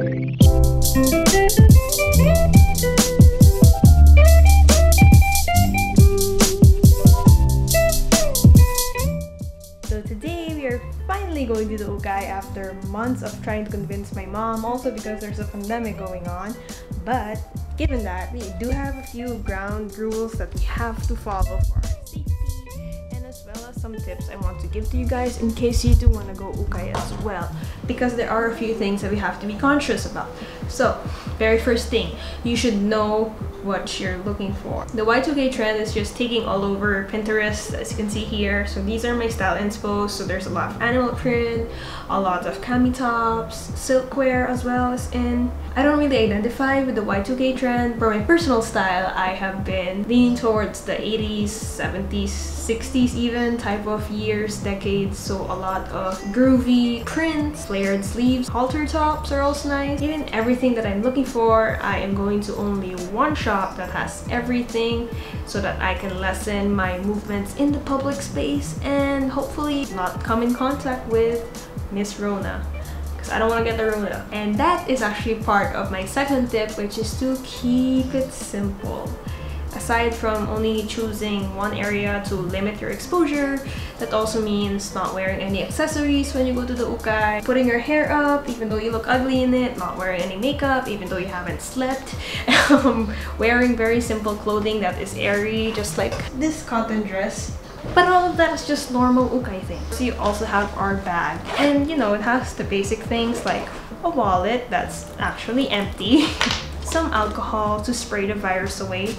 So today we are finally going to the Ukay after months of trying to convince my mom, also because there's a pandemic going on. But given that, we do have a few ground rules that we have to follow for some tips I want to give to you guys in case you do want to go Ukay as well. Because there are a few things that we have to be conscious about. So, very first thing, you should know what you're looking for. The Y2K trend is just taking all over Pinterest as you can see here. So these are my style inspo. So there's a lot of animal print, a lot of cami tops, silkwear as well as in. I don't really identify with the Y2K trend. For my personal style, I have been leaning towards the 80s, 70s, 60s even type of years, decades. So a lot of groovy prints, flared sleeves, halter tops are also nice. Even everything that I'm looking for, I am going to only one shop that has everything so that I can lessen my movements in the public space and hopefully not come in contact with Miss Rona because I don't want to get the Rona. And that is actually part of my second tip which is to keep it simple. Aside from only choosing one area to limit your exposure, that also means not wearing any accessories when you go to the ukay, putting your hair up even though you look ugly in it, not wearing any makeup even though you haven't slept, um, wearing very simple clothing that is airy, just like this cotton dress. But all of that is just normal ukay things. So you also have our bag. And you know, it has the basic things like a wallet that's actually empty. some alcohol to spray the virus away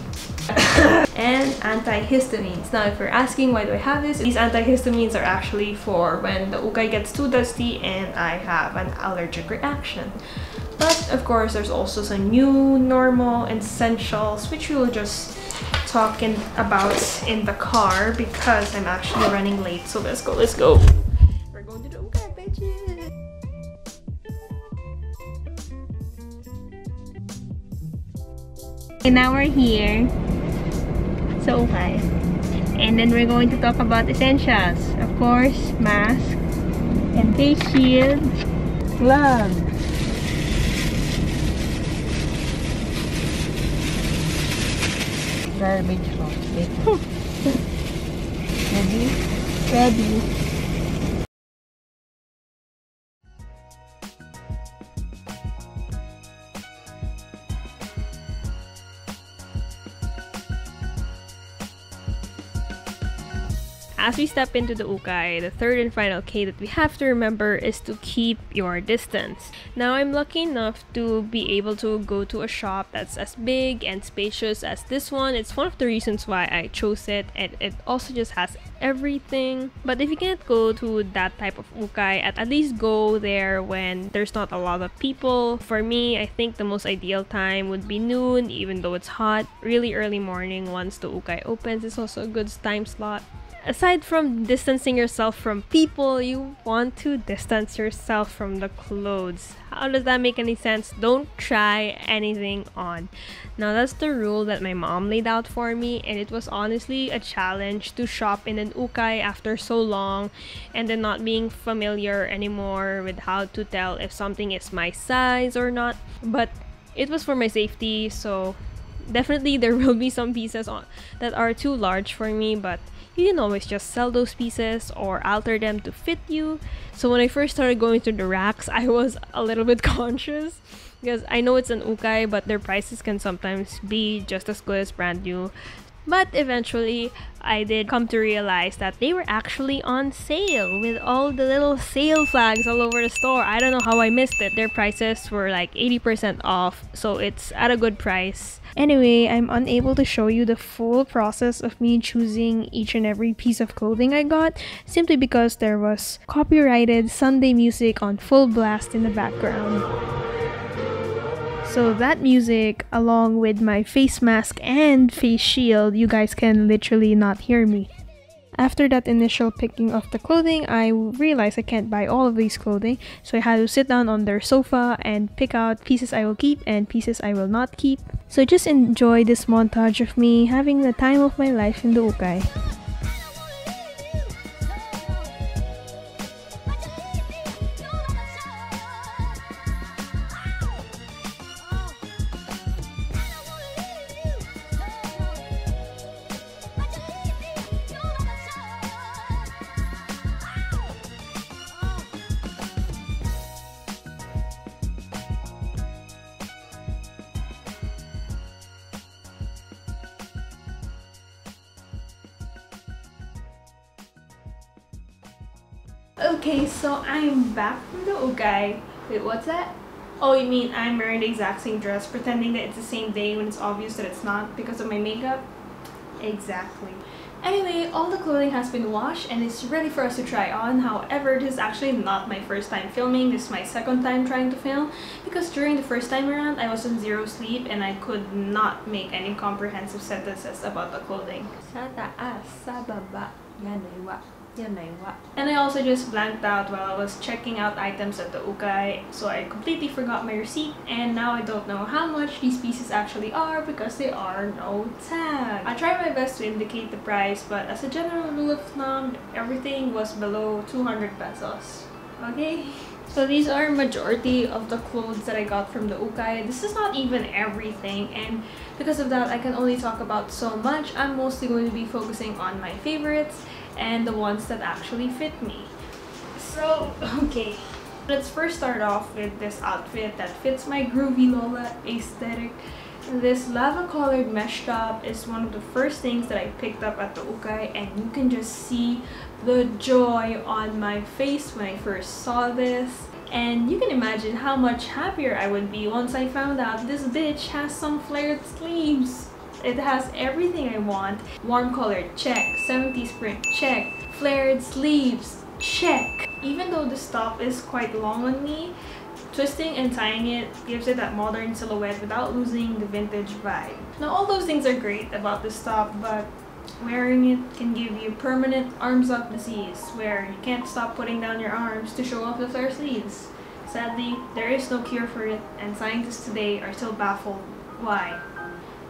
and antihistamines. Now if you're asking why do I have this, these antihistamines are actually for when the ukay gets too dusty and I have an allergic reaction. But of course there's also some new normal essentials which we will just talk in, about in the car because I'm actually running late. So let's go, let's go. We're going to the ukay bitches. And now we're here. So okay. And then we're going to talk about essentials. Of course, mask and face shield, gloves. Garbage box. Ready? Ready. As we step into the ukay, the third and final K that we have to remember is to keep your distance. Now, I'm lucky enough to be able to go to a shop that's as big and spacious as this one. It's one of the reasons why I chose it, and it also just has everything. But if you can't go to that type of ukay, at, at least go there when there's not a lot of people. For me, I think the most ideal time would be noon, even though it's hot. Really early morning once the ukay opens is also a good time slot aside from distancing yourself from people, you want to distance yourself from the clothes. How does that make any sense? Don't try anything on. Now, that's the rule that my mom laid out for me, and it was honestly a challenge to shop in an ukay after so long and then not being familiar anymore with how to tell if something is my size or not. But it was for my safety, so definitely there will be some pieces on that are too large for me, but you can always just sell those pieces or alter them to fit you. So when I first started going through the racks, I was a little bit conscious because I know it's an ukay, but their prices can sometimes be just as good as brand new. But eventually, I did come to realize that they were actually on sale with all the little sale flags all over the store. I don't know how I missed it. Their prices were like 80% off, so it's at a good price. Anyway, I'm unable to show you the full process of me choosing each and every piece of clothing I got simply because there was copyrighted Sunday music on full blast in the background. So that music, along with my face mask and face shield, you guys can literally not hear me. After that initial picking of the clothing, I realized I can't buy all of these clothing, so I had to sit down on their sofa and pick out pieces I will keep and pieces I will not keep. So just enjoy this montage of me having the time of my life in the Ukay. Okay, so I'm back from the Ukay. Wait, what's that? Oh, you mean I'm wearing the exact same dress, pretending that it's the same day when it's obvious that it's not because of my makeup? Exactly. Anyway, all the clothing has been washed and is ready for us to try on. However, this is actually not my first time filming. This is my second time trying to film because during the first time around, I was on zero sleep and I could not make any comprehensive sentences about the clothing. Sa taas, sa. And I also just blanked out while I was checking out items at the Ukay, so I completely forgot my receipt and now I don't know how much these pieces actually are because they are no tag. I tried my best to indicate the price, but as a general rule of thumb, everything was below 200 pesos. Okay? So these are majority of the clothes that I got from the Ukay. This is not even everything and because of that I can only talk about so much. I'm mostly going to be focusing on my favorites and the ones that actually fit me. So, okay. Let's first start off with this outfit that fits my groovy Lola aesthetic. This lava colored mesh top is one of the first things that I picked up at the Ukay and you can just see the joy on my face when I first saw this. And you can imagine how much happier I would be once I found out this bitch has some flared sleeves. It has everything I want. Warm color, check. 70s print, check. Flared sleeves, check. Even though the top is quite long on me, twisting and tying it gives it that modern silhouette without losing the vintage vibe. Now all those things are great about this top, but wearing it can give you permanent arms up disease where you can't stop putting down your arms to show off the flare sleeves. Sadly, there is no cure for it and scientists today are still baffled. Why?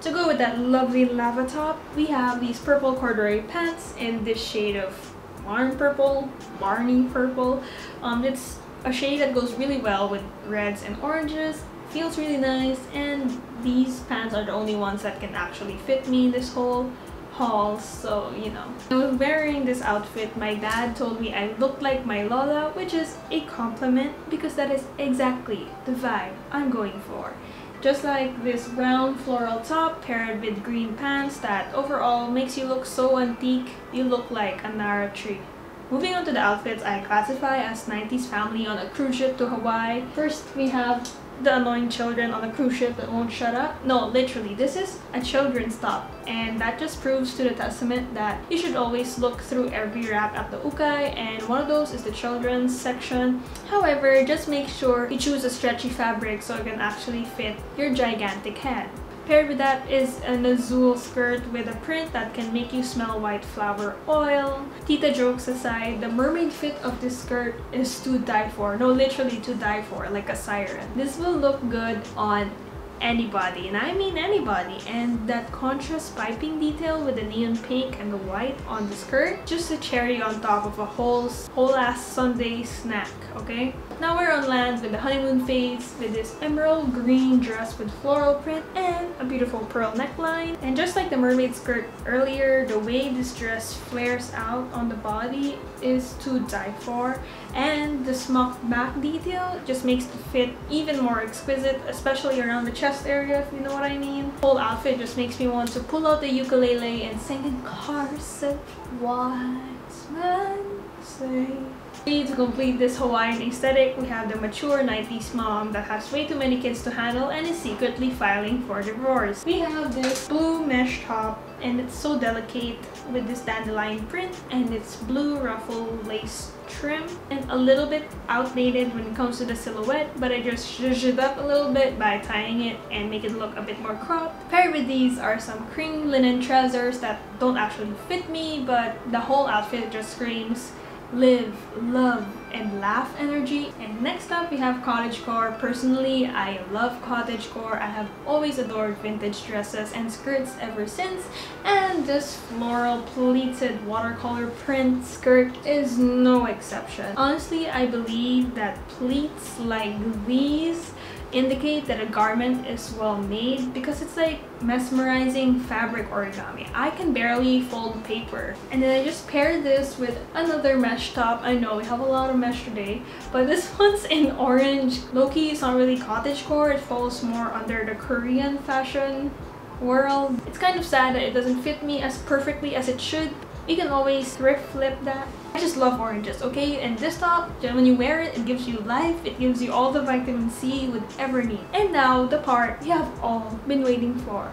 To go with that lovely lava top, we have these purple corduroy pants in this shade of warm purple, Barney purple. Um, it's a shade that goes really well with reds and oranges, feels really nice, and these pants are the only ones that can actually fit me this whole haul, so you know. I was wearing this outfit, my dad told me I looked like my Lola, which is a compliment because that is exactly the vibe I'm going for. Just like this brown floral top paired with green pants that overall makes you look so antique, you look like a narra tree. Moving on to the outfits I classify as 90s family on a cruise ship to Hawaii. First, we have the annoying children on a cruise ship that won't shut up. No, literally, this is a children's top. And that just proves to the testament that you should always look through every rack at the Ukay and one of those is the children's section. However, just make sure you choose a stretchy fabric so it can actually fit your gigantic head. Paired with that is an azul skirt with a print that can make you smell white flower oil. Tita jokes aside, the mermaid fit of this skirt is to die for. No, literally to die for, like a siren. This will look good on anybody and I mean anybody and that contrast piping detail with the neon pink and the white on the skirt just a cherry on top of a whole whole ass sundae snack okay now we're on land with the honeymoon phase with this emerald green dress with floral print and a beautiful pearl neckline and just like the mermaid skirt earlier the way this dress flares out on the body is to die for and the smock back detail just makes the fit even more exquisite especially around the chest area, if you know what I mean. The whole outfit just makes me want to pull out the ukulele and sing in chorus wise men say. To complete this Hawaiian aesthetic, we have the mature 90s mom that has way too many kids to handle and is secretly filing for divorce. We have this blue mesh top and it's so delicate with this dandelion print and it's blue ruffle lace trim and a little bit outdated when it comes to the silhouette but I just zhuzh it up a little bit by tying it and make it look a bit more cropped. Paired with these are some cream linen trousers that don't actually fit me but the whole outfit just screams live, love, and laugh energy. And next up we have cottagecore. Personally, I love cottagecore. I have always adored vintage dresses and skirts ever since. And this floral pleated watercolor print skirt is no exception. Honestly, I believe that pleats like these indicate that a garment is well made because it's like mesmerizing fabric origami. I can barely fold paper. And then I just paired this with another mesh top. I know we have a lot of mesh today, but this one's in orange. Loki is not really cottagecore. It falls more under the Korean fashion world. It's kind of sad that it doesn't fit me as perfectly as it should, you can always thrift flip that. I just love oranges, okay? And this top, when you wear it, it gives you life. It gives you all the vitamin C you would ever need. And now, the part you have all been waiting for.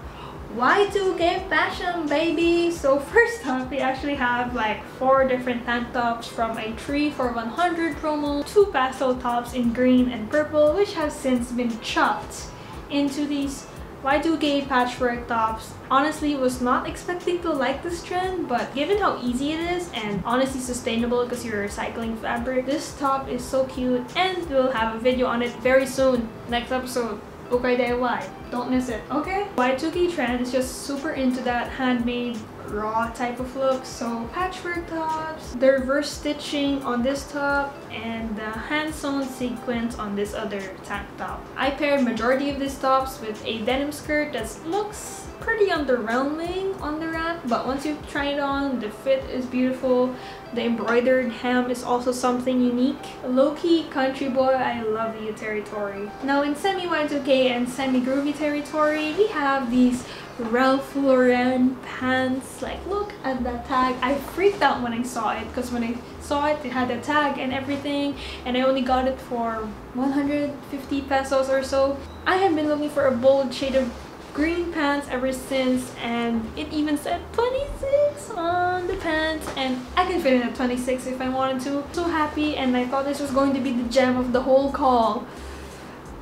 Y2K fashion, baby! So first up, we actually have like four different tank tops from a 3 for 100 promo, two pastel tops in green and purple, which have since been chopped into these Y2K patchwork tops? Honestly was not expecting to like this trend but given how easy it is and honestly sustainable because you're recycling fabric this top is so cute and we'll have a video on it very soon next episode. Okay DIY don't miss it. Okay? Y2K trend is just super into that handmade raw type of look. So patchwork tops, the reverse stitching on this top, and the hand-sewn sequins on this other tank top. I paired majority of these tops with a denim skirt that looks pretty underwhelming on the rack but once you try it on the fit is beautiful the embroidered hem is also something unique low-key country boy i love you territory now in semi y2k and semi groovy territory we have these Ralph Lauren pants. Like, look at that tag. I freaked out when I saw it because when I saw it, it had a tag and everything and I only got it for 150 pesos or so. I have been looking for a bold shade of green pants ever since and it even said 26 on the pants and I can fit in at 26 if I wanted to. So happy and I thought this was going to be the gem of the whole call.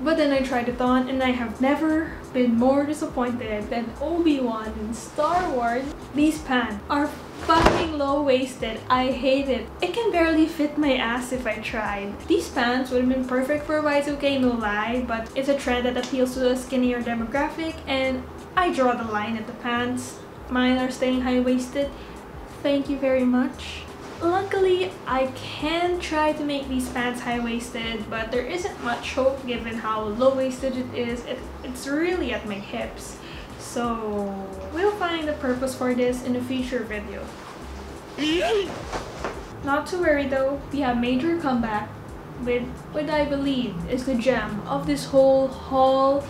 But then I tried it on and I have never been more disappointed than Obi-Wan in Star Wars. These pants are fucking low-waisted. I hate it. It can barely fit my ass if I tried. These pants would have been perfect for Y2K, no lie, but it's a trend that appeals to a skinnier demographic and I draw the line at the pants. Mine are staying high-waisted. Thank you very much. Luckily, I can try to make these pants high-waisted, but there isn't much hope given how low-waisted it is. It, it's really at my hips. So, we'll find a purpose for this in a future video. Not to worry though, we have major comeback with what I believe is the gem of this whole haul.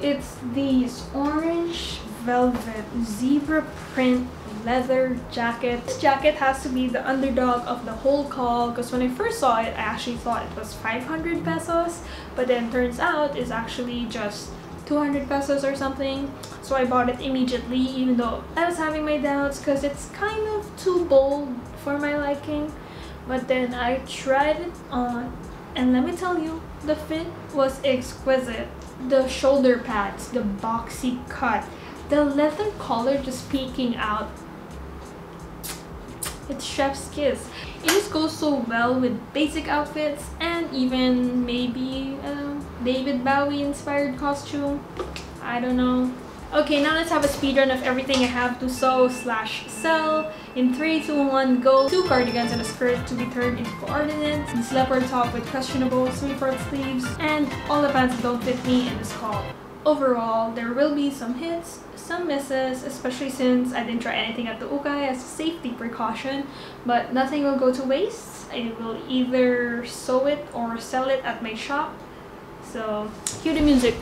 It's these orange velvet zebra print leather jacket. This jacket has to be the underdog of the whole call because when I first saw it, I actually thought it was 500 pesos, but then turns out it's actually just 200 pesos or something. So I bought it immediately even though I was having my doubts because it's kind of too bold for my liking. But then I tried it on and let me tell you, the fit was exquisite. The shoulder pads, the boxy cut, the leather collar just peeking out it's chef's kiss. It just goes so well with basic outfits and even maybe a David Bowie inspired costume. I don't know. Okay, now let's have a speed run of everything I have to sew slash sell. In 3, 2, 1, go! Two cardigans and a skirt to be turned into coordinates, and leopard top with questionable sweetheart sleeves, and all the pants that don't fit me in this haul. Overall, there will be some hits, some misses, especially since I didn't try anything at the Ukay as a safety precaution, but nothing will go to waste. I will either sew it or sell it at my shop. So, cue the music.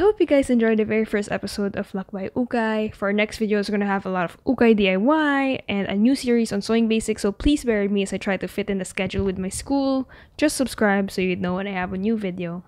Hope you guys enjoyed the very first episode of Lakbay Ukay. For our next video, we're going to have a lot of Ukay DIY and a new series on sewing basics, so please bear with me as I try to fit in the schedule with my school. Just subscribe so you know when I have a new video.